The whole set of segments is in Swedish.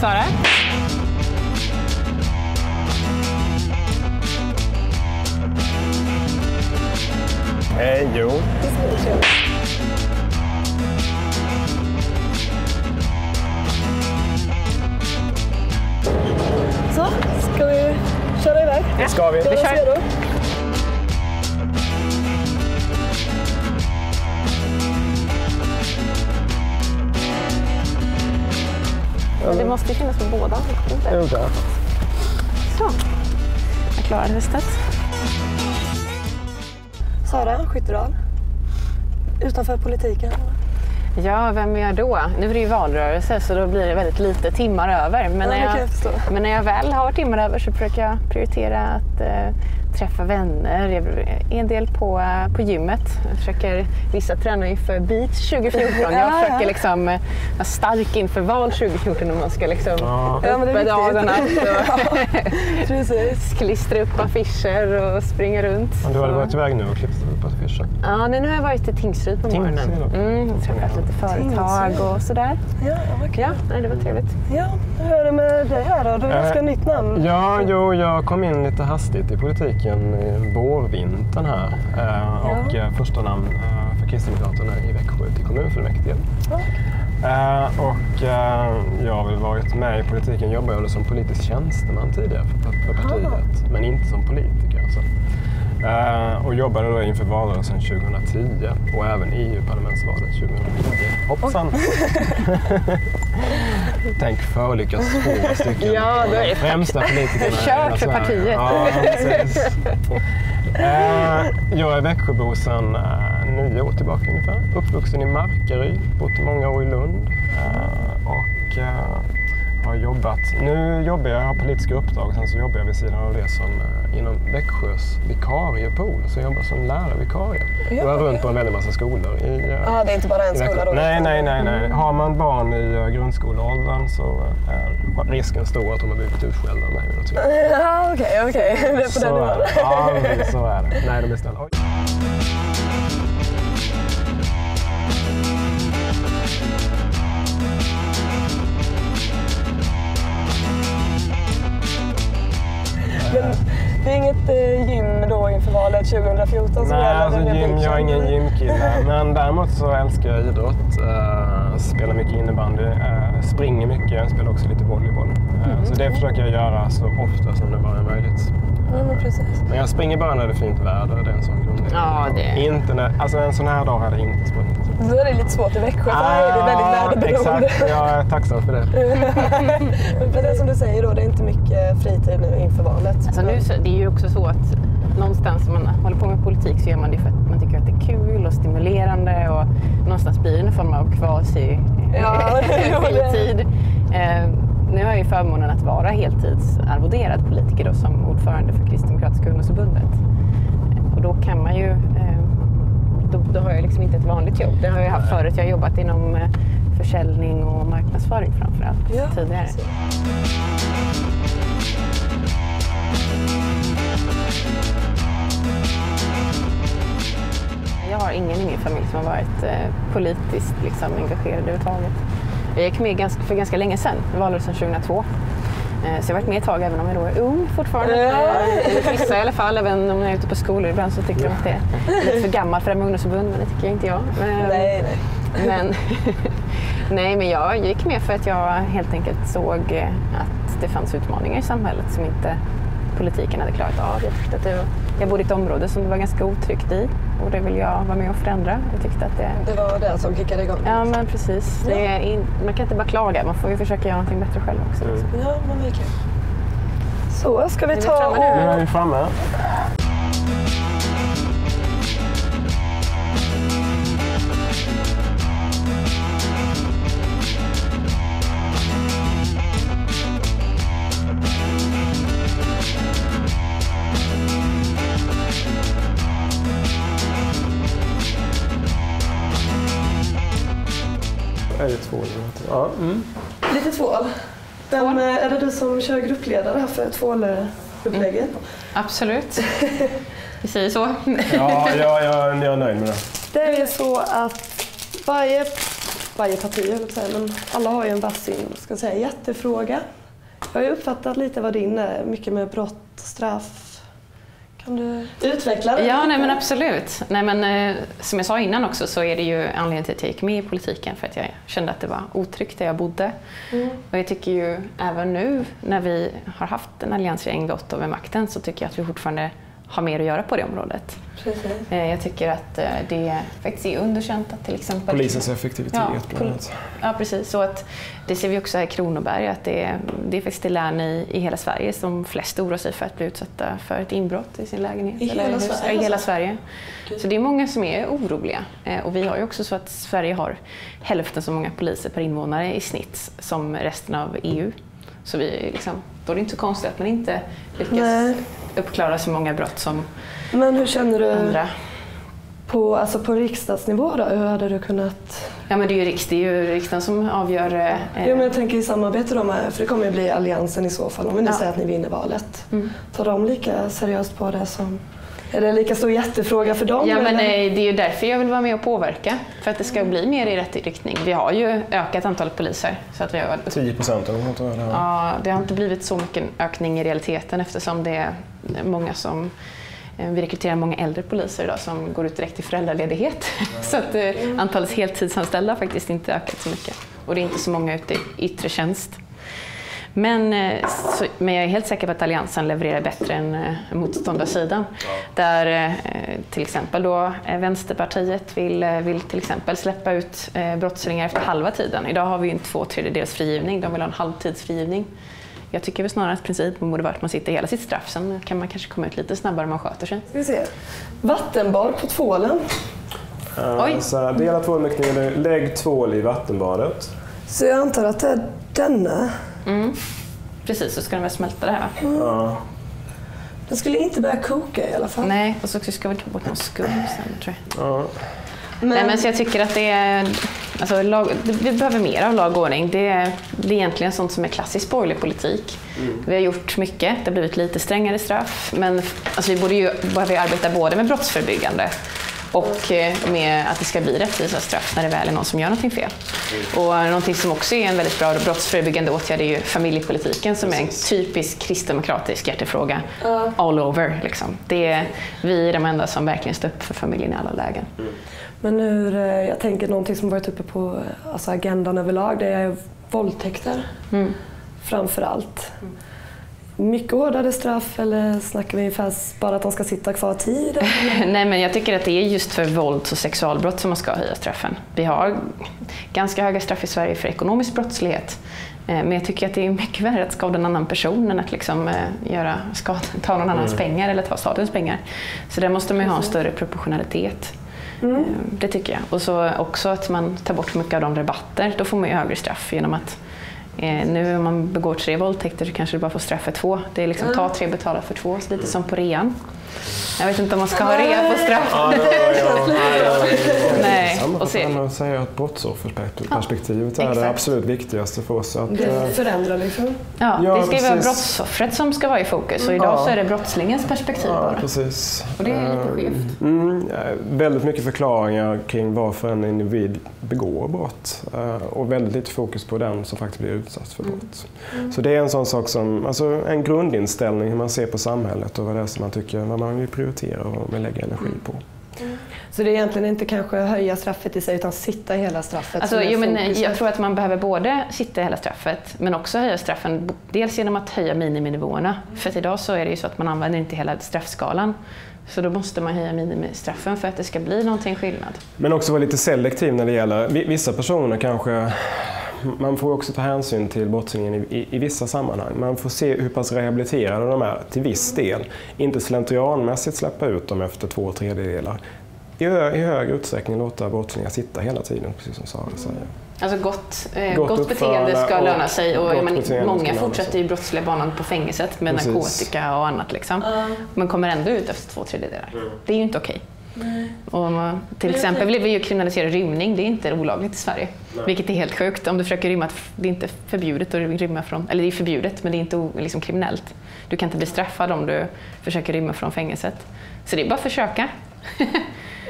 Sara. Men det måste ju finnas på båda. Inte? Jo. Så. Jag klarar testet. Sara Skyttedal. Utanför politiken. Ja, vem är jag då? Nu är det ju valrörelse så då blir det väldigt lite timmar över. Men, Ja, när, jag, jag men när jag väl har timmar över så försöker jag prioritera att eh, träffa vänner. Jag är en del på, eh, på gymmet. Jag försöker, vissa tränar inför Beach 2014. Ja, Jag ja. försöker liksom eh, vara stark inför val 2014 om man ska liksom Ja. Ja, men det är upp dag och natt klistra upp affischer och springa runt. Men Du Så- varit iväg nu och klippt upp affischen. Ja, nu har jag varit i Tingsryd på morgonen. Tingsryd. Mm, träffat lite företag och sådär. Ja, kul. Ja, nej, det var trevligt. Ja, hur är det med dig här då? Du har Eh, ganska nytt namn. Ja, jo, jag kom in lite hastigt i politiken i vårvintern här. Eh, och eh, första namn eh, för Kristdemokraterna i Växjö till kommunfullmäktige. Eh, och eh, jag har väl varit med i politiken, jobbade som politisk tjänsteman tidigare för, för partiet. Men inte som politiker. Alltså. Eh, och jobbade då inför valrörelsen 2010 och även EU-parlamentsvalet 2009. Hoppsan! Tänk förolyckas två stycken Ja, då är främsta politikerna kört för partiet. Ja. Eh, jag är Växjöbo sedan eh, nio år tillbaka ungefär. Uppvuxen i Markaryd, bott många år i Lund. Eh, och har jobbat, nu jobbar jag, jag har politiska uppdrag, sen så jobbar jag vid sidan av det som eh, inom Växjös vikariepool. Så jag jobbar som lärarvikarie. Ja, Jag är runt på en väldig massa skolor. I, Ja, det är inte bara en skola då? Nej, nej, nej, nej. Har man barn i eh, grundskoleåldern så är risken stor att de har blivit utskällda av mig. naturligtvis. Ja, okej, okej. Det är på den nivån. Ja, så är det. Nej, de är snälla. Men det är inget eh, gym då inför valet 2014 som Nej, gäller? alltså gym, jag är ingen gymkille. Men däremot så älskar jag idrott. Uh, spelar mycket innebandy, uh, springer mycket, spelar också lite volleyboll. Eh, Så det försöker jag göra så ofta som det bara är möjligt. Ja, men precis. Men jag springer bara när det är fint väder. Det är en sån grundregel. Ja, det- Inte när, alltså en sån här dag hade jag inte sprungit. Då är det lite svårt i Växjö, för här är det väldigt väderberoende. Exakt, jag är tacksam för det. Men det är som du säger då, det är inte mycket fritid nu inför valet. Alltså nu, så, det är ju också så att någonstans när man håller på med politik så gör man det för att man tycker att det är kul och stimulerande och någonstans blir det en form av kvasi Ja, fritid. Eh, nu har jag ju förmånen att vara heltidsarvoderad politiker då, som ordförande för Kristdemokratiska ungdomsförbundet. Och då kan man ju, eh, då, då har jag liksom inte ett vanligt jobb. Det har jag haft förut. Jag har jobbat inom eh, försäljning och marknadsföring framför allt Ja, tidigare. precis. Jag har ingen i min familj som har varit eh, politiskt liksom, engagerad överhuvudtaget. Jag gick med ganska, för ganska länge sedan, valrörelsen 2002. Eh, så jag har varit med ett tag även om jag då är ung fortfarande. Eh, vissa i alla fall, även om jag är ute på skolor ibland så tycker de att det är lite för gammal för det här med ungdomsförbund, men det tycker inte jag. Eh, Nej, nej. Men, nej, men jag gick med för att jag helt enkelt såg eh, att det fanns utmaningar i samhället som inte politiken hade klarat av. Jag, tyckte att det var, jag bodde i ett område som det var ganska otryggt i och det vill jag vara med och förändra. Jag tyckte att det, Det var det som kickade igång. ja, men precis. Det är in, man kan inte bara klaga, man får ju försöka göra någonting bättre själv också. liksom. Ja, men verkligen. Så, ska vi ta framme nu? Är och... vi framme. Ja. Mm. Lite tvål. Vem, eh, är det du som kör gruppledare här för tvålupplägget? Absolut. Vi säger så. Ja, jag, jag, jag är nöjd med det. Det är så att varje varje parti, men alla har ju en varsin ska säga, jättefråga. Jag har ju uppfattat lite vad din är, mycket med brott, straff. Kan du utveckla det? Ja, lite? nej, men absolut. Nej, men, eh, som jag sa innan också så är det ju anledningen till att jag gick med i politiken för att jag kände att det var otryggt där jag bodde. Mm. Och jag tycker ju även nu när vi har haft en alliansregering vid åtta vid makten så tycker jag att vi fortfarande har mer att göra på det området. Precis. Eh, Jag tycker att eh, det faktiskt är underkänt att till exempel... Polisens effektivitet Ja, bland annat. Ja, precis. Så att, det ser vi också här i Kronoberg, att det är, det är faktiskt det län i, i hela Sverige som flest oroar sig för att bli utsatta för ett inbrott i sin lägenhet. I hela hus. Sverige, Ja, I hela alltså? Sverige. Så det är många som är oroliga. Eh, Och vi har ju också så att Sverige har hälften så många poliser per invånare i snitt som resten av EU. Så vi, är liksom, då är det inte så konstigt att man inte lyckas Nej. uppklara så många brott som Men hur känner du andra. på, alltså på riksdagsnivå då? Hur hade du kunnat... Ja, men det är ju, riks, det är ju riksdagen som avgör. eh, Jo, men jag tänker i samarbete då med, för det kommer ju bli alliansen i så fall, om vi nu Ja. säger att ni vinner valet. Mm. Tar de lika seriöst på det som... Är det en lika stor jättefråga för dem? Ja, men eller? eh, det är ju därför jag vill vara med och påverka. För att det ska bli mer i rätt riktning. Vi har ju ökat antalet poliser. Så att vi har, 10 procent eller något var. ja, det har inte blivit så mycket ökning i realiteten eftersom det är många som eh, vi rekryterar många äldre poliser idag som går ut direkt i föräldraledighet. Så att eh, antalet heltidsanställda har faktiskt inte ökat så mycket. Och det är inte så många ute i yttre tjänst. Men, eh, så, men jag är helt säker på att Alliansen levererar bättre än eh, motståndarsidan. Där eh, till exempel då Vänsterpartiet vill, vill till exempel släppa ut brottslingar efter halva tiden. Idag har vi ju en två tredjedels frigivning, de vill ha en halvtidsfrigivning. Jag tycker väl snarare att principen borde vara att man sitter hela sitt straff. Sen kan man kanske komma ut lite snabbare om man sköter sig. Ska vi se. Vattenbad på tvålen. Eh, Oj. Så här, dela tvålmixningen, lägg tvål i vattenbadet. Så jag antar att det är denna. Mm. Precis, så ska den väl smälta det här va? Ja. Den skulle inte börja koka i alla fall. Nej, och så ska vi ta bort någon skum sen tror jag. Ja. Men, Nej, men så jag tycker att det är, alltså, lag, vi behöver mer av lag och ordning. Det är, det är egentligen sånt som är klassisk borgerlig politik. Vi har gjort mycket, det har blivit lite strängare straff. Men alltså, vi borde ju behöva arbeta både med brottsförebyggande och eh, med att det ska bli rättvisa straff när det väl är någon som gör någonting fel. Och någonting som också är en väldigt bra brottsförebyggande åtgärd är ju familjepolitiken som är en typisk kristdemokratisk hjärtefråga all over. Liksom. Det är, vi är de enda som verkligen står upp för familjen i alla lägen. men hur, eh, jag tänker någonting som varit uppe på alltså agendan överlag, det är våldtäkter Mm. framför allt. Mycket hårdare straff eller snackar vi ungefär bara att de ska sitta kvar tid? Nej, men jag tycker att det är just för vålds och sexualbrott som man ska höja straffen. Vi har ganska höga straff i Sverige för ekonomisk brottslighet. Eh, Men jag tycker att det är mycket värre att skada en annan person än att liksom, eh, göra skada, ta någon annans pengar eller ta statens pengar. Så där måste man ju ha en större proportionalitet. Eh, Det tycker jag. Och så också att man tar bort mycket av de rabatter. Då får man ju högre straff genom att Eh, nu om man begår tre våldtäkter så kanske du bara får straff för två. Det är liksom ta tre, betala för två, så lite som på rean. Jag vet inte om man ska ha rea på straff. Ja, ja, ja, ja, ja. Nej, Samma och se- man säger att brottsofferperspektivet är det exakt. absolut viktigaste för oss. Att, eh, Det förändrar liksom. Ja, Ja, det ska ju vara brottsoffret som ska vara i fokus och idag Ja. så är det brottslingens perspektiv Ja, bara. precis. Och det är lite Eh, skevt. Mm, eh, väldigt mycket förklaringar kring varför en individ begår brott eh, och väldigt lite fokus på den som faktiskt blir utsatt för brott. Så det är en sån sak som, alltså en grundinställning hur man ser på samhället och vad det är som man tycker, vad man vill prioritera och vill lägga energi på. Så det är egentligen inte kanske höja straffet i sig utan sitta hela straffet Alltså, jo, men jag tror att man behöver både sitta hela straffet men också höja straffen. Dels genom att höja miniminivåerna. För att idag så är det ju så att man använder inte hela straffskalan. Så då måste man höja minimistraffen för att det ska bli någonting skillnad. Men också vara lite selektiv när det gäller, vi- vissa personer kanske man får också ta hänsyn till brottslingen i, i, i vissa sammanhang. Man får se hur pass rehabiliterade de är till viss del. Inte slentrianmässigt släppa ut dem efter två tredjedelar. I, hö, I hög utsträckning låta brottslingar sitta hela tiden, precis som Sara säger. Alltså gott, eh, Gott gott, beteende ska löna sig och ska många fortsätter ju brottsliga banan på fängelset med Precis. narkotika och annat. Liksom. Men kommer ändå ut efter två tredjedelar. Det är ju inte okej. Och, eh, till exempel vill vi ju kriminalisera rymning, det är inte olagligt i Sverige. Vilket är helt sjukt. Om du försöker rymma, det är inte förbjudet att rymma från, eller det är förbjudet men det är inte liksom kriminellt. Du kan inte bli straffad om du försöker rymma från fängelset. Så det är bara att försöka.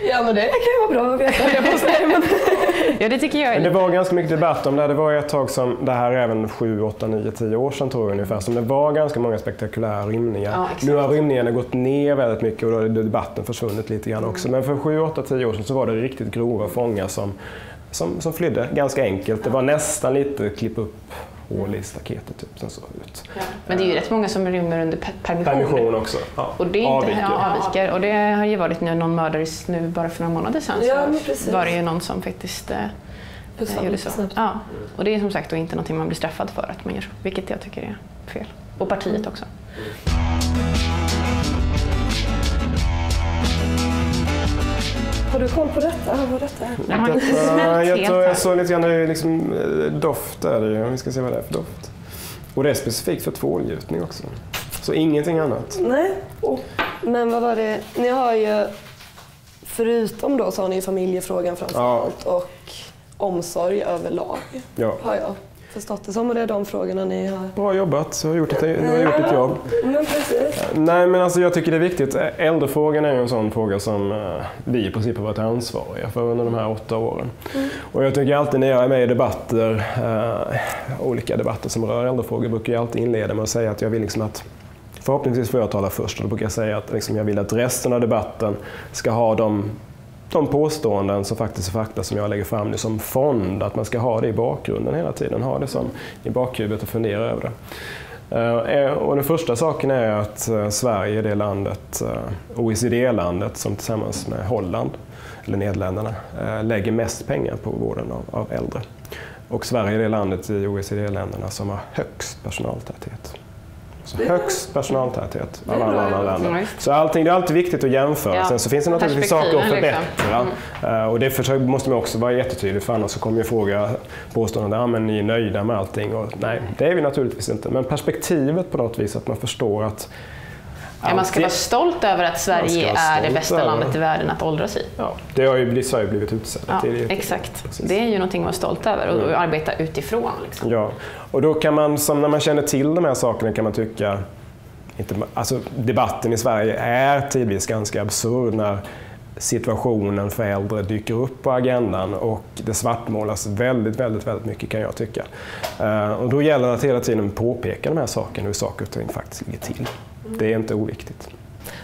Ja men det kan ju vara bra att veta det på. Ja, det tycker jag. Men det var ganska mycket debatt om det. Det var ett tag som, det här är även 7, 8, 9, 10 år sedan tror jag ungefär, som det var ganska många spektakulära rymningar. Ja, nu har rymningarna gått ner väldigt mycket och då har debatten försvunnit lite grann också. Men för 7, 8, 10 år sedan så var det riktigt grova fångar som, som, som flydde ganska enkelt. Det var nästan lite klipp upp hål i staketet typ, sen så ut. Ja. Men det är ju rätt många som rymmer under per- permission. Permission också. Ja. Och det är inte, Avviker. Ja, avviker. Och det har ju varit när någon mördades nu bara för några månader sedan. Så precis. var det ju någon som faktiskt eh, gjorde så. snabbt. Ja. Och det är som sagt då inte någonting man blir straffad för att man gör så. Vilket jag tycker är fel. Och partiet också. Har du koll på detta? Vad detta är? Den har inte Ja, smält jag tror jag såg lite grann, liksom eh, doft är det ju. Vi ska se vad det är för doft. Och det är specifikt för tvålgjutning också. Så ingenting annat. Nej. Men vad var det? Ni har ju, förutom då så har ni familjefrågan framför Ja. allt och omsorg överlag. Ja. Har jag förstått det som och det är de frågorna ni har. Bra jobbat, du har gjort ett, du har gjort ett jobb. Men. Nej men alltså jag tycker det är viktigt. Äldrefrågan är ju en sån fråga som eh, vi i princip har varit ansvariga för under de här åtta åren. Och jag tycker alltid när jag är med i debatter, eh, olika debatter som rör äldrefrågor, brukar jag alltid inleda med att säga att jag vill liksom att Förhoppningsvis får jag tala först och då brukar jag säga att liksom jag vill att resten av debatten ska ha de, de påståenden som faktiskt är fakta som jag lägger fram nu som fond. Att man ska ha det i bakgrunden hela tiden, ha det som i bakhuvudet och fundera över det. Eh, eh, och den första saken är att eh, Sverige är det landet, OECD-landet som tillsammans med Holland, eller Nederländerna, lägger mest pengar på vården av äldre. Och Sverige är det landet i OECD-länderna som har högst personaltäthet. Så högst personaltäthet av alla andra länder. Mm. Så allting, det är alltid viktigt att jämföra. Ja. Sen så finns det naturligtvis saker att förbättra. liksom. Eh, Och det måste man också vara jättetydlig för annars så kommer jag fråga påståenden, ja men ni är nöjda med allting. Och, nej, det är vi naturligtvis inte. Men perspektivet på något vis, att man förstår att Ja, man ska vara stolt över att Sverige är det bästa över- landet i världen att åldras i. Ja, det har ju Sverige blivit utsedda Ja, till. Exakt. precis. Det är ju någonting att vara stolt över och, Mm. arbeta utifrån. Liksom. Ja, och då kan man, som när man känner till de här sakerna kan man tycka, inte, alltså debatten i Sverige är tidvis ganska absurd när situationen för äldre dyker upp på agendan och det svartmålas väldigt, väldigt, väldigt mycket kan jag tycka. Eh, och då gäller det att hela tiden påpeka de här sakerna, hur saker och ting faktiskt ligger till. Det är inte oviktigt.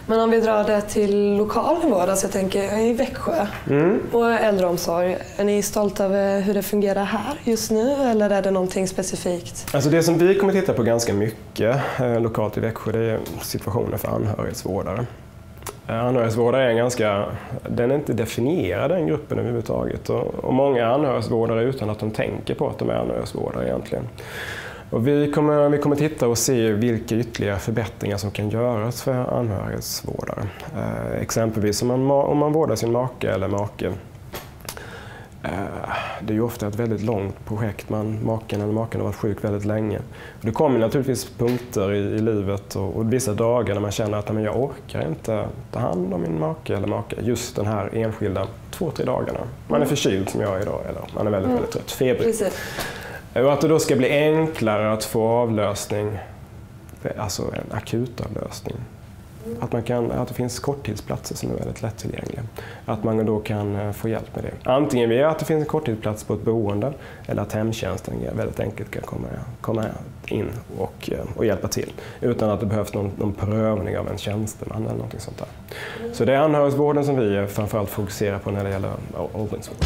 Men om vi drar det till lokal nivå, alltså jag tänker i Växjö Mm. och äldreomsorg. Är ni stolta över hur det fungerar här just nu eller är det någonting specifikt? Alltså det som vi kommer titta på ganska mycket eh, lokalt i Växjö det är situationen för anhörighetsvårdare. Eh, Anhörighetsvårdare är en ganska, den är inte definierad den gruppen överhuvudtaget och, och många är utan att de tänker på att de är anhörighetsvårdare egentligen. Och vi, kommer, vi kommer titta och se vilka ytterligare förbättringar som kan göras för anhörighetsvårdare. Eh, exempelvis om man, ma- om man vårdar sin make eller make Eh, Det är ju ofta ett väldigt långt projekt. Man, maken eller maken har varit sjuk väldigt länge. Och det kommer naturligtvis punkter i, i livet och, och vissa dagar när man känner att "Nej, men jag orkar inte ta hand om min make eller maka just den här enskilda två, tre dagarna. Man är förkyld som jag är idag eller man är väldigt, väldigt trött, febrig. Precis. Och att det då ska bli enklare att få avlösning, alltså en akutavlösning. Att, man kan, att det finns korttidsplatser som är väldigt lättillgängliga. Att man då kan eh, få hjälp med det. Antingen via att det finns en korttidsplats på ett boende eller att hemtjänsten väldigt enkelt kan komma, komma in och, eh, och hjälpa till. Utan att det behövs någon, någon prövning av en tjänsteman eller någonting sånt där. Så det är anhörigvården som vi framförallt fokuserar på när det gäller åldringsvård.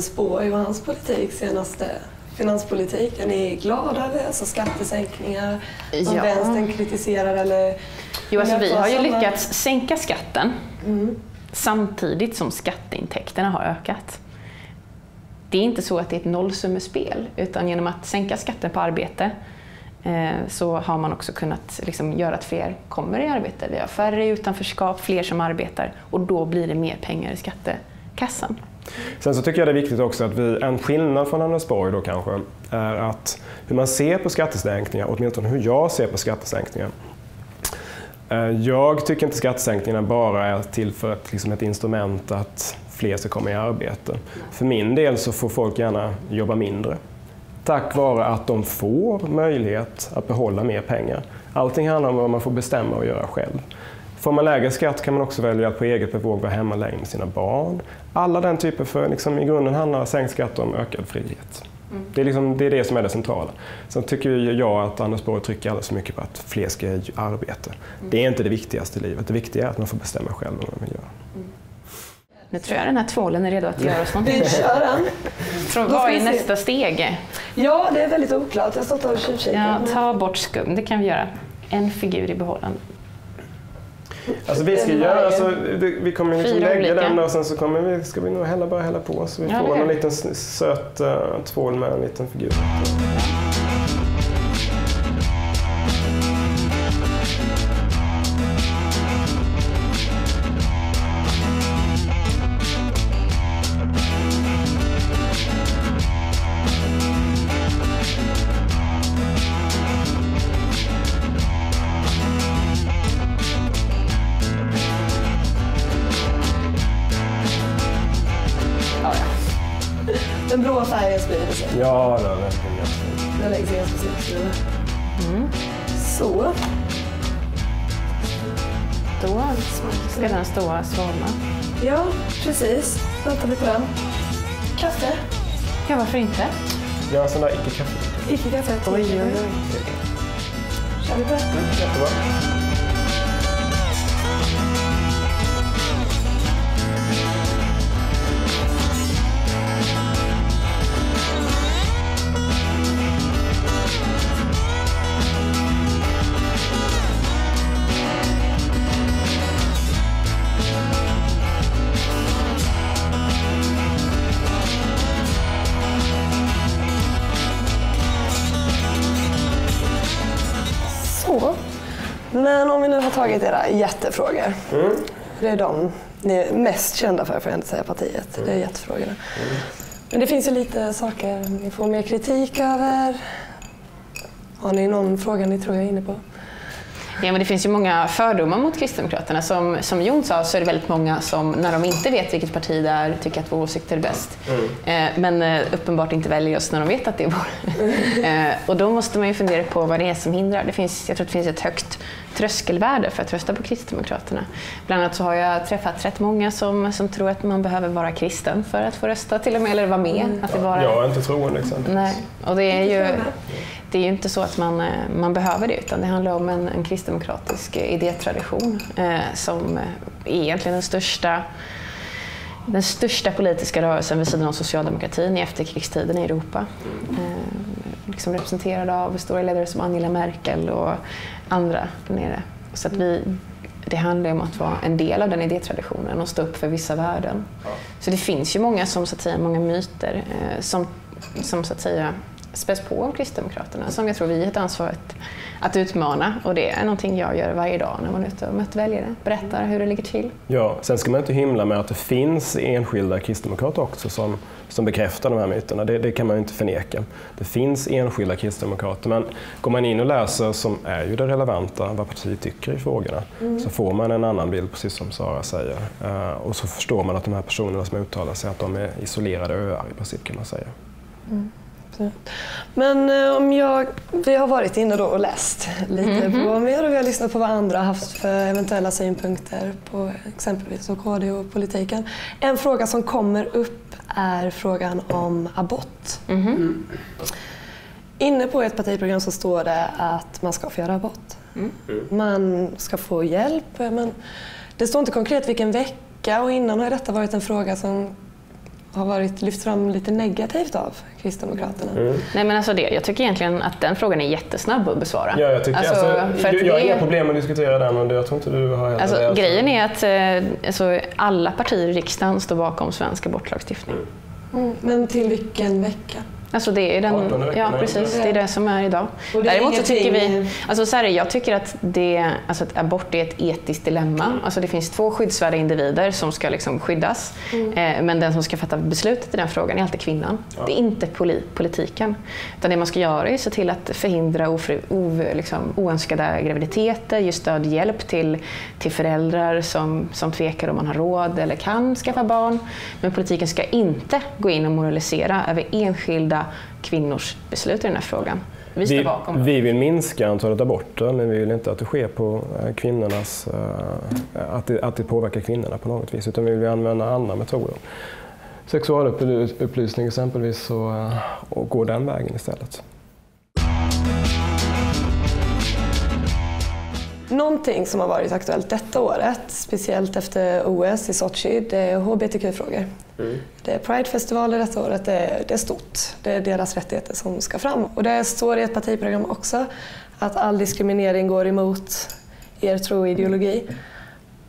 Anders Borg och hans politik, senaste finanspolitik? Är ni glada över alltså skattesänkningar som Ja. vänstern kritiserar eller? Jo, alltså, vi har ju som- lyckats sänka skatten Mm. samtidigt som skatteintäkterna har ökat. Det är inte så att det är ett nollsummespel, utan genom att sänka skatten på arbete eh, så har man också kunnat liksom, göra att fler kommer i arbete. Vi har färre i utanförskap, fler som arbetar och då blir det mer pengar i skattekassan. Sen så tycker jag det är viktigt också att vi, en skillnad från Anders Borg då kanske, är att hur man ser på skattesänkningar, åtminstone hur jag ser på skattesänkningar. Eh, jag tycker inte skattesänkningarna bara är till för ett, liksom ett instrument att fler ska komma i arbete. För min del så får folk gärna jobba mindre tack vare att de får möjlighet att behålla mer pengar. Allting handlar om vad man får bestämma och göra själv. Får man lägre skatt kan man också välja att på eget bevåg vara hemma längre med sina barn. Alla den typen, för liksom, i grunden handlar sänkt skatt om ökad frihet. Mm. Det, är liksom, det är det som är det centrala. Sen tycker jag att Anders Borg trycker alldeles för mycket på att fler ska arbeta. Mm. Det är inte det viktigaste i livet. Det viktiga är att man får bestämma själv vad man vill göra. Mm. Nu tror jag den här tvålen är redo att göra oss någonting. Vi kör den. Från, vad är nästa steg? Ja, det är väldigt oklart. Jag har stått och tjuvkikat. Ja, ta bort skum, det kan vi göra. En figur i behållaren. Alltså vi ska göra, alltså, vi kommer liksom lägga olika. den och sen så kommer vi, ska vi nog hälla, bara hälla på så vi ja, får en liten söt uh, tvål med en liten figur. Ja, varför inte? Ja, sån där icke-kaffe. Icke-kaffe. Oj, oj, oj. Kör vi på det? Mm, jättebra. Har tagit era jättefrågor. Mm. Det är de ni är mest kända för, får jag inte säga, partiet. Mm. Det är jättefrågorna. Mm. Men det finns ju lite saker ni får mer kritik över. Har ni någon fråga ni tror jag är inne på? Ja, men det finns ju många fördomar mot Kristdemokraterna. Som, som Jon sa så är det väldigt många som när de inte vet vilket parti det är tycker att vår åsikt är bäst. Mm. Eh, men eh, uppenbart inte väljer oss när de vet att det är vår. Eh, och då måste man ju fundera på vad det är som hindrar. Det finns, jag tror att det finns ett högt tröskelvärde för att rösta på Kristdemokraterna. Bland annat så har jag träffat rätt många som, som tror att man behöver vara kristen för att få rösta till och med, eller vara med. Mm. Att det bara... Jag är inte troende exempelvis. Nej, och det är ju det är ju inte så att man, eh, man behöver det utan det handlar om en, en kristdemokratisk idétradition eh, som är egentligen den största den största politiska rörelsen vid sidan av socialdemokratin i efterkrigstiden i Europa. Eh, liksom representerad av stora ledare som Angela Merkel och andra där nere. Så att vi, det handlar om att vara en del av den idétraditionen och stå upp för vissa värden. Så det finns ju många, som, så att säga, många myter eh, som, som så att säga, späs på om Kristdemokraterna som jag tror vi har ett ansvar att, att utmana och det är någonting jag gör varje dag när man är ute och möter väljare. Berättar hur det ligger till. Ja, sen ska man inte hymla med att det finns enskilda kristdemokrater också som, som bekräftar de här myterna. Det, det kan man inte förneka. Det finns enskilda kristdemokrater men går man in och läser, som är ju det relevanta, vad partiet tycker i frågorna, mm. så får man en annan bild, precis som Sara säger. Uh, och så förstår man att de här personerna som uttalar sig, att de är isolerade öar i princip kan man säga. Mm. Men eh, om jag, vi har varit inne då och läst lite mm -hmm. på mer och vi har lyssnat på vad andra har haft för eventuella synpunkter på exempelvis KD och politiken. En fråga som kommer upp är frågan om abort. Mm -hmm. mm. Inne på ett partiprogram så står det att man ska få göra abort. Mm. Man ska få hjälp. Men det står inte konkret vilken vecka och innan har detta varit en fråga som har varit lyft fram lite negativt av Kristdemokraterna. Mm. Nej men alltså det, jag tycker egentligen att den frågan är jättesnabb att besvara. Ja, jag, tycker, alltså, alltså, för jag har inga problem att diskutera den och jag tror inte du har alltså, det. Alltså. Grejen är att eh, alltså, alla partier i riksdagen står bakom svensk abortlagstiftning. Mm. Mm. Men till vilken vecka? Alltså det är den, ja, precis, det är det som är idag. Däremot så tycker vi, alltså så här, jag tycker att, det, alltså att abort är ett etiskt dilemma. Alltså det finns två skyddsvärda individer som ska liksom skyddas. Mm. Eh, men den som ska fatta beslutet i den frågan är alltid kvinnan. Ja. Det är inte politiken. Utan det man ska göra är att se till att förhindra ofri, o, liksom, oönskade graviditeter, ge stöd och hjälp till, till föräldrar som, som tvekar om man har råd eller kan skaffa barn. Men politiken ska inte gå in och moralisera över enskilda kvinnors beslut i den här frågan. Vi, vi, vi, vill minska antalet aborter men vi vill inte att det sker på eh, kvinnornas, eh, att det, att det påverkar kvinnorna på något vis utan vi vill använda andra metoder. Sexualupplysning exempelvis och, eh, och gå den vägen istället. Någonting som har varit aktuellt detta året, speciellt efter OS i Sochi, det är hbtq-frågor. Mm. Det är Pridefestivaler detta året, det är, det är stort. Det är deras rättigheter som ska fram. Och det står i ett partiprogram också att all diskriminering går emot er tro och ideologi.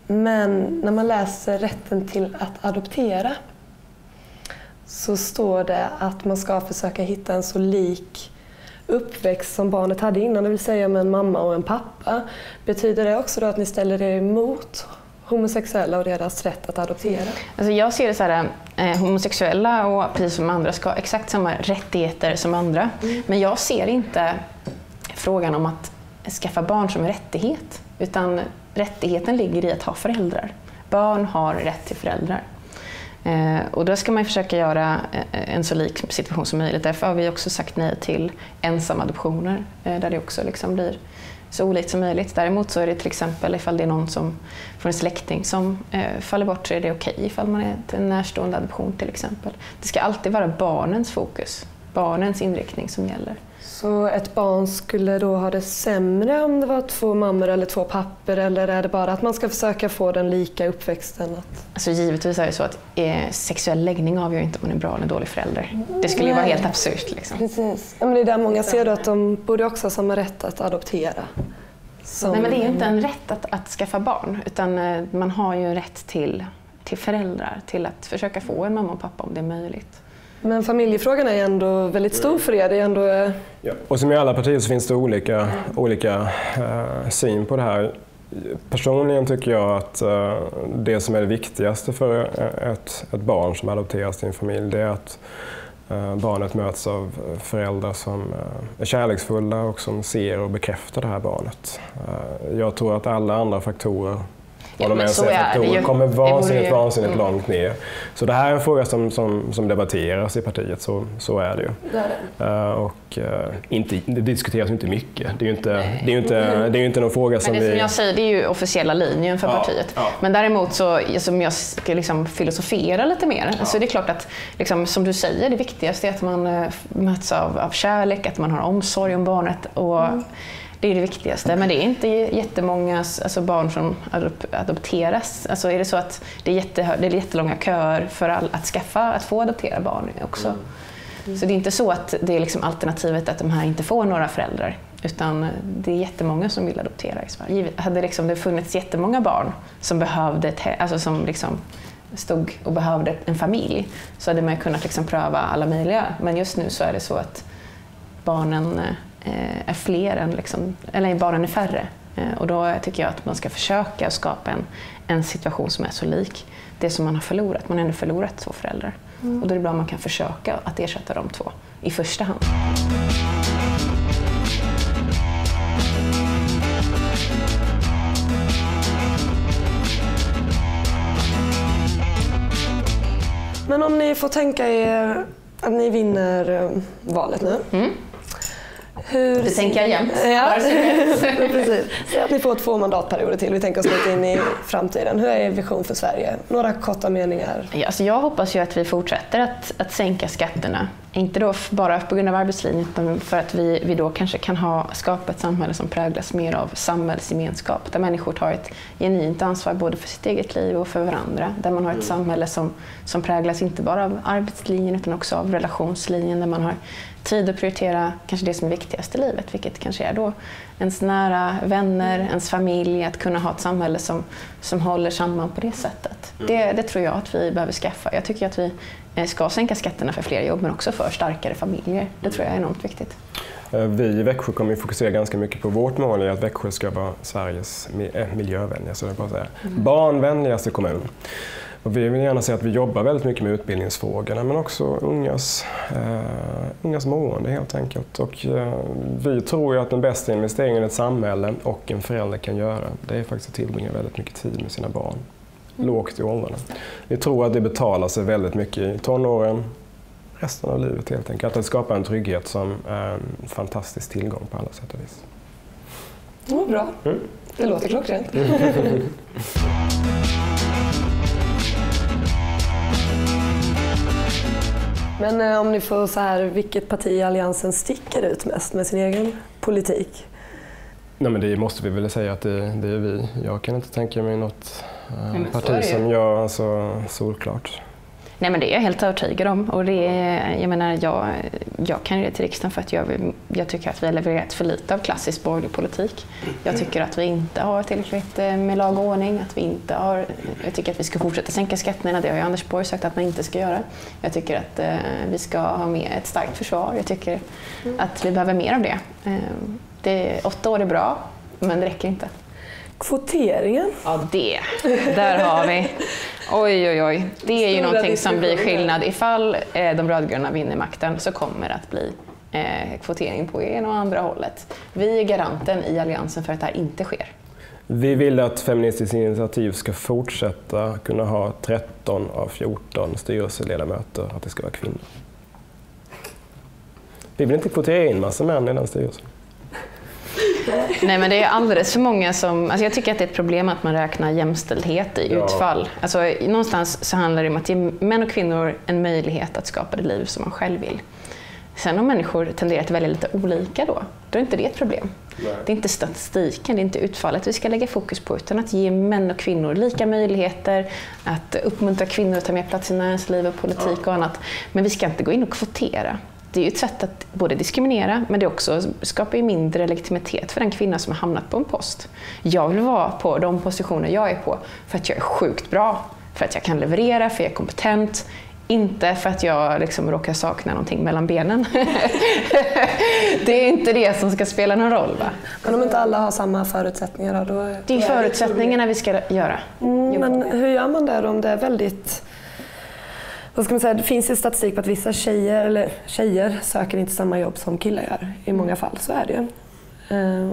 Men när man läser rätten till att adoptera så står det att man ska försöka hitta en så lik uppväxt som barnet hade innan, det vill säga med en mamma och en pappa. Betyder det också att ni ställer er emot homosexuella och deras rätt att adoptera? Alltså jag ser det så här, eh, homosexuella och precis som andra ska ha exakt samma rättigheter som andra. Mm. Men jag ser inte frågan om att skaffa barn som en rättighet, utan rättigheten ligger i att ha föräldrar. Barn har rätt till föräldrar. Eh, och då ska man försöka göra eh, en så lik situation som möjligt. Därför har vi också sagt nej till ensamadoptioner eh, där det också liksom blir så olikt som möjligt. Däremot så är det till exempel ifall det är någon som får en släkting som eh, faller bort så är det okej okay ifall man är en närstående adoption till exempel. Det ska alltid vara barnens fokus, barnens inriktning som gäller. Så ett barn skulle då ha det sämre om det var två mammor eller två pappor eller är det bara att man ska försöka få den lika uppväxten? Att... Alltså givetvis är det så att eh, sexuell läggning avgör inte om man är bra eller dålig förälder. Det skulle ju vara helt absurt. Liksom. Precis. Ja, men det är där många ser då att de borde också ha samma rätt att adoptera. Som... Nej men det är inte en rätt att, att skaffa barn utan eh, man har ju rätt till, till föräldrar, till att försöka få en mamma och pappa om det är möjligt. Men familjefrågan är ändå väldigt stor för er. Det är ändå... Eh, ja. Och som i alla partier så finns det olika, olika uh, syn på det här. Personligen tycker jag att uh, det som är det viktigaste för ett, ett barn som adopteras till en familj det är att uh, barnet möts av föräldrar som är kärleksfulla och som ser och bekräftar det här barnet. Jag tror att alla andra faktorer vad ja, de än säger för kommer vansinnigt, vansinnigt mm. långt ner. Så det här är en fråga som, som, som debatteras i partiet, så, så är det ju. Det är det. Uh, och, uh, inte, det diskuteras inte mycket. Det är ju inte, det är inte, det är inte någon fråga som Men det vi... som jag säger, det är ju officiella linjen för ja, partiet. Ja. Men däremot så, som jag ska liksom filosofera lite mer, ja. så är det klart att, liksom, som du säger, det viktigaste är att man uh, möts av, av kärlek, att man har omsorg om barnet. Och, mm det är det viktigaste. Men det är inte jättemånga alltså barn som adopteras. Alltså är det så att det är, jätte, det är jättelånga köer för att skaffa, att få adoptera barn också. Mm. Så det är inte så att det är liksom alternativet att de här inte får några föräldrar. Utan det är jättemånga som vill adoptera i Sverige. Hade liksom det funnits jättemånga barn som behövde alltså som liksom stod och behövde en familj så hade man kunnat liksom pröva alla möjliga. Men just nu så är det så att barnen Eh, är fler än, liksom, eller barnen är färre. Eh, och då tycker jag att man ska försöka skapa en, en situation som är så lik det som man har förlorat. Man har ändå förlorat två föräldrar. Mm. Och då är det bra om man kan försöka att ersätta de två i första hand. Men om ni får tänka er att ni vinner eh, valet nu. Mm. Hur... Det tänker jag jämt. Ja. Precis. Ni får två mandatperioder till. Vi tänker oss lite in i framtiden. Hur är er vision för Sverige? Några korta meningar. Ja, alltså jag hoppas ju att vi fortsätter att, att sänka skatterna. Inte då bara på grund av arbetslinjen utan för att vi, vi då kanske kan ha, skapa ett samhälle som präglas mer av samhällsgemenskap. Där människor tar ett genuint ansvar både för sitt eget liv och för varandra. Där man har ett mm. samhälle som, som präglas inte bara av arbetslinjen utan också av relationslinjen. Där man har tid att prioritera kanske det som är viktigast i livet, vilket kanske är då ens nära vänner, ens familj, att kunna ha ett samhälle som, som håller samman på det sättet. Mm. Det, det tror jag att vi behöver skaffa. Jag tycker att vi ska sänka skatterna för fler jobb men också för starkare familjer. Det tror jag är enormt viktigt. Eh, vi i Växjö kommer att fokusera ganska mycket på vårt mål i att Växjö ska vara Sveriges miljövänligaste, jag säga. Mm. barnvänligaste kommun. Och vi vill gärna säga att vi jobbar väldigt mycket med utbildningsfrågorna men också ungas, eh, ungas mående helt enkelt. Och, eh, vi tror ju att den bästa investeringen ett samhälle och en förälder kan göra det är faktiskt att tillbringa väldigt mycket tid med sina barn. Lågt i åldrarna. Vi tror att det betalar sig väldigt mycket i tonåren, resten av livet helt enkelt. Att det skapar en trygghet som är en fantastisk tillgång på alla sätt och vis. Ja, bra. Mm. Det låter klockrent. Men eh, om ni får så här, vilket parti i Alliansen sticker ut mest med sin egen politik? Nej, men det måste vi väl säga att det, det är vi. Jag kan inte tänka mig något eh, parti som gör alltså, solklart. Nej men det är jag helt övertygad om. Och det är, jag, menar, jag, jag kan det till riksdagen för att jag, jag tycker att vi har levererat för lite av klassisk borgerlig politik. Jag tycker att vi inte har tillräckligt eh, med lag och ordning. Att vi inte har, jag tycker att vi ska fortsätta sänka skatterna. Det har ju Anders Borg sagt att man inte ska göra. Jag tycker att eh, vi ska ha med ett starkt försvar. Jag tycker att vi behöver mer av det. Eh, det åtta år är bra, men det räcker inte. Kvoteringen? Ja, det. Där har vi. Oj, oj, oj. Det är ju någonting som blir skillnad. Ifall eh, de rödgröna vinner makten så kommer det att bli eh, kvotering på ena och andra hållet. Vi är garanten i Alliansen för att det här inte sker. Vi vill att Feministiskt initiativ ska fortsätta kunna ha 13 av 14 styrelseledamöter, att det ska vara kvinnor. Vi vill inte kvotera in massa män i den styrelsen. Nej men det är alldeles för många som, alltså jag tycker att det är ett problem att man räknar jämställdhet i ja. utfall. Alltså, någonstans så handlar det om att ge män och kvinnor en möjlighet att skapa det liv som man själv vill. Sen om människor tenderar att välja lite olika då, då är inte det ett problem. Nej. Det är inte statistiken, det är inte utfallet vi ska lägga fokus på, utan att ge män och kvinnor lika möjligheter, att uppmuntra kvinnor att ta mer plats i näringsliv och politik ja. och annat. Men vi ska inte gå in och kvotera det är ju ett sätt att både diskriminera, men det också skapar ju mindre legitimitet för den kvinna som har hamnat på en post. Jag vill vara på de positioner jag är på för att jag är sjukt bra, för att jag kan leverera, för att jag är kompetent, inte för att jag liksom råkar sakna någonting mellan benen. det är inte det som ska spela någon roll. Va? Men om inte alla har samma förutsättningar då? Det är förutsättningarna vi ska göra. Mm, men hur gör man det om det är väldigt vad ska man säga, det finns ju statistik på att vissa tjejer, eller tjejer söker inte samma jobb som killar gör. I många fall, så är det ju. Eh,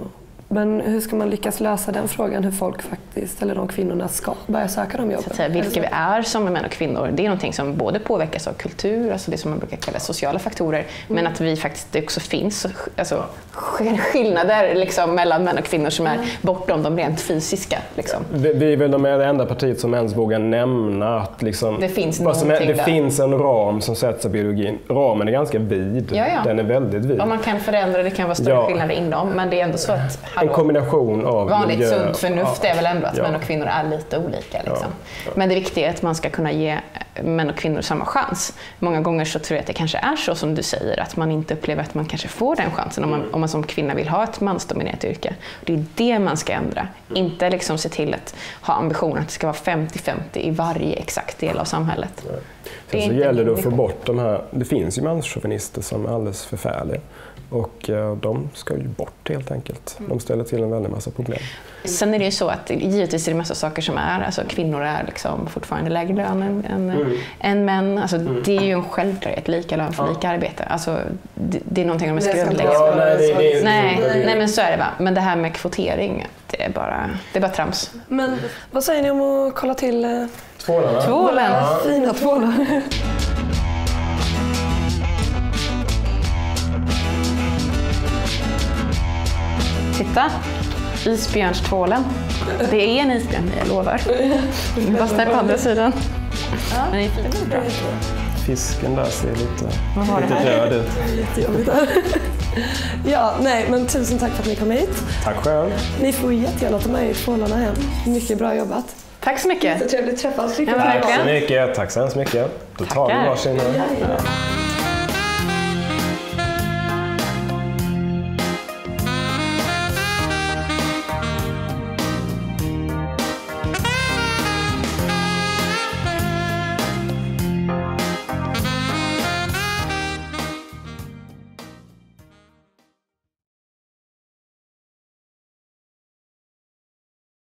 men hur ska man lyckas lösa den frågan, hur folk faktiskt, eller de kvinnorna ska börja söka de jobben? Så vilka vi är som män och kvinnor, det är någonting som både påverkas av kultur, alltså det som man brukar kalla sociala faktorer, mm. men att vi faktiskt, det också finns alltså, skillnader liksom, mellan män och kvinnor som är mm. bortom de rent fysiska. Liksom. Vi, vi är väl de det enda partiet som ens vågar nämna att liksom, det, finns, är, det finns en ram som sätts av biologin. Ramen är ganska vid, ja, ja. den är väldigt vid. Och man kan förändra, det kan vara större ja. skillnader inom, men det är ändå så att en kombination av Vanligt miljö. sunt förnuft är väl ändå att ja. män och kvinnor är lite olika. Liksom. Ja. Men det viktiga är att man ska kunna ge män och kvinnor samma chans. Många gånger så tror jag att det kanske är så som du säger, att man inte upplever att man kanske får den chansen om man, om man som kvinna vill ha ett mansdominerat yrke. Det är det man ska ändra. Inte liksom se till att ha ambitionen att det ska vara 50-50 i varje exakt del av samhället. Sen så gäller det att få bort de här, det finns ju manschauvinister som är alldeles förfärliga. Och eh, de ska ju bort helt enkelt. De mm. ställer till en väldig massa problem. Sen är det ju så att givetvis är det massa saker som är, alltså kvinnor är liksom fortfarande lägre lön än, än, mm. än män. Alltså, mm. Det är ju en självklarhet, lika lön för ja. lika arbete. Alltså, det, det är någonting de är grundläggande. Ja, nej, nej, nej, men så är det va. Men det här med kvotering, det är bara, det är bara trams. Men vad säger ni om att kolla till eh, tvålen? Tvålen. Ja. Fina tvålar. Titta! Isbjörnstvålen. Det är en isbjörn, jag lovar. Fast på andra sidan. Ja. Men det är bra. Fisken där ser lite, lite röd ut. Jättejobbigt Ja, nej, men tusen tack för att ni kom hit. Tack själv. Ni får jättegärna ta med er tvålarna hem. Mycket bra jobbat. Tack så mycket. Jättetrevligt att träffas. Tack så mycket. Tack så hemskt mycket. Då tar vi varsin. Ja.